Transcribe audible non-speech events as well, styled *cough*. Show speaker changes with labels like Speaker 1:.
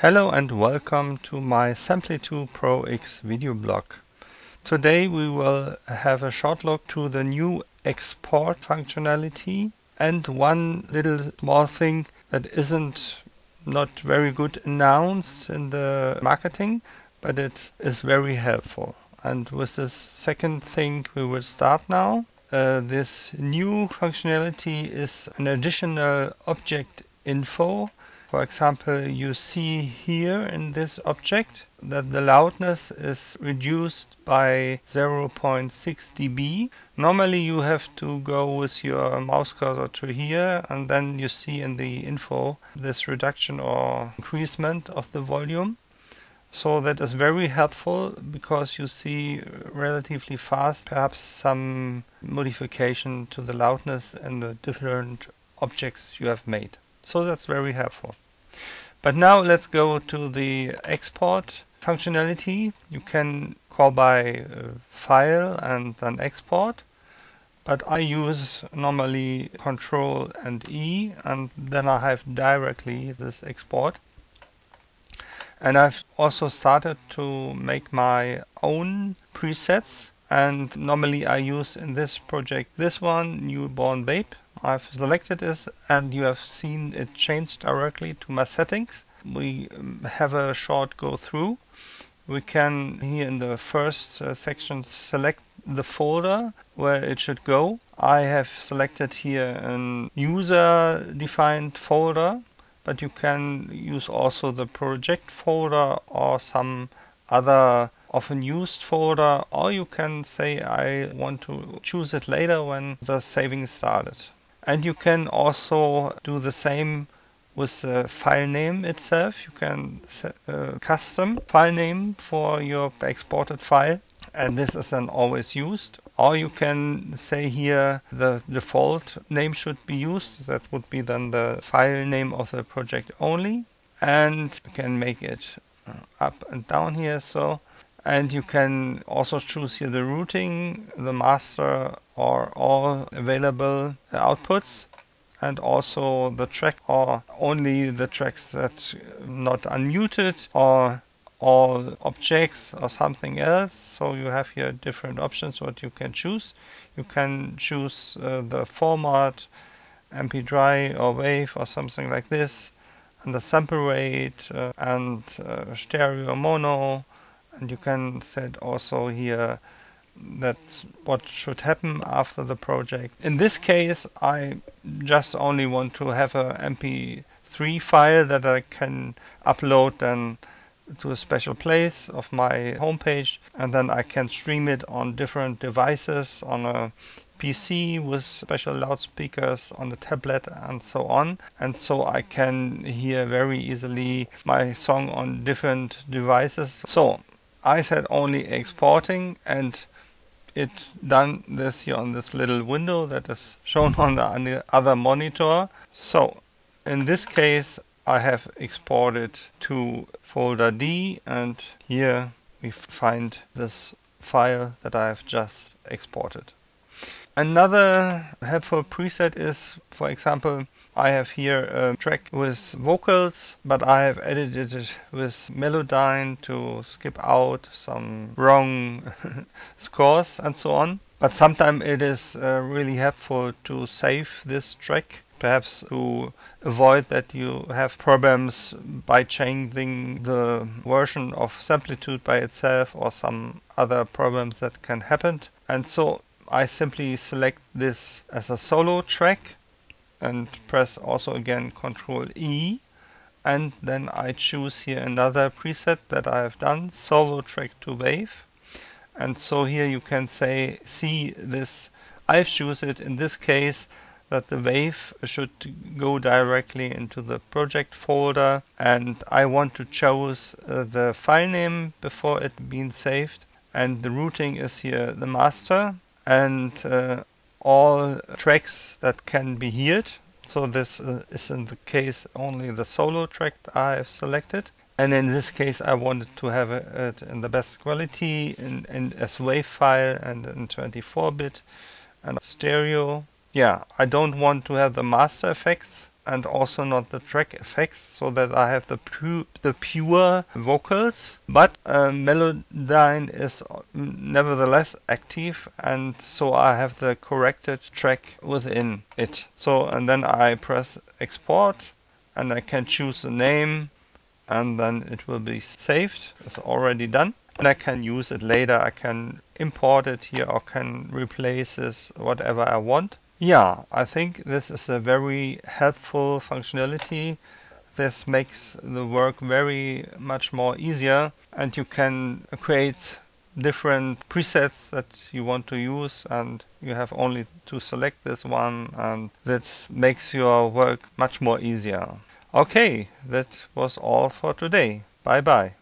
Speaker 1: Hello and welcome to my Samplitude Pro X video blog. Today we will have a short look to the new export functionality and one little small thing that isn't not very good announced in the marketing but it is very helpful. And with this second thing we will start now. Uh, this new functionality is an additional object info for example, you see here in this object that the loudness is reduced by 0.6 dB. Normally you have to go with your mouse cursor to here and then you see in the info this reduction or increasement of the volume. So that is very helpful because you see relatively fast perhaps some modification to the loudness and the different objects you have made. So that's very helpful. But now let's go to the export functionality. You can call by uh, file and then export. But I use normally control and E and then I have directly this export. And I've also started to make my own presets and normally I use in this project this one, newborn babe I've selected this and you have seen it changed directly to my settings. We um, have a short go through. We can here in the first uh, section select the folder where it should go. I have selected here a user defined folder but you can use also the project folder or some other often used folder or you can say I want to choose it later when the saving started and you can also do the same with the file name itself. You can set a custom file name for your exported file and this is then always used. Or you can say here the default name should be used. That would be then the file name of the project only. And you can make it uh, up and down here. So and you can also choose here the routing, the master or all available outputs and also the track or only the tracks that not unmuted or all objects or something else. So you have here different options what you can choose. You can choose uh, the format mp3 or wave or something like this and the sample rate uh, and uh, stereo mono and you can set also here that's what should happen after the project. In this case I just only want to have a mp3 file that I can upload then to a special place of my homepage and then I can stream it on different devices on a PC with special loudspeakers on the tablet and so on and so I can hear very easily my song on different devices. So I said only exporting and it done this here on this little window that is shown on the other monitor. So in this case I have exported to folder D and here we find this file that I have just exported. Another helpful preset is for example I have here a track with vocals, but I have edited it with Melodyne to skip out some wrong *laughs* scores and so on. But sometimes it is uh, really helpful to save this track, perhaps to avoid that you have problems by changing the version of Samplitude by itself or some other problems that can happen. And so I simply select this as a solo track and press also again Control E. And then I choose here another preset that I have done, solo track to wave. And so here you can say, see this, I've chosen it in this case that the wave should go directly into the project folder. And I want to choose uh, the file name before it being saved. And the routing is here the master. And uh, all tracks that can be heard. So this uh, is in the case only the solo track I have selected. And in this case I wanted to have it in the best quality in, in as WAV file and in 24-bit and stereo. Yeah, I don't want to have the master effects and also not the track effects so that I have the pu the pure vocals. But uh, Melodyne is nevertheless active and so I have the corrected track within it. So and then I press export and I can choose the name and then it will be saved. It's already done. And I can use it later. I can import it here or can replace this whatever I want yeah, I think this is a very helpful functionality. This makes the work very much more easier and you can create different presets that you want to use and you have only to select this one and this makes your work much more easier. Okay, that was all for today. Bye bye.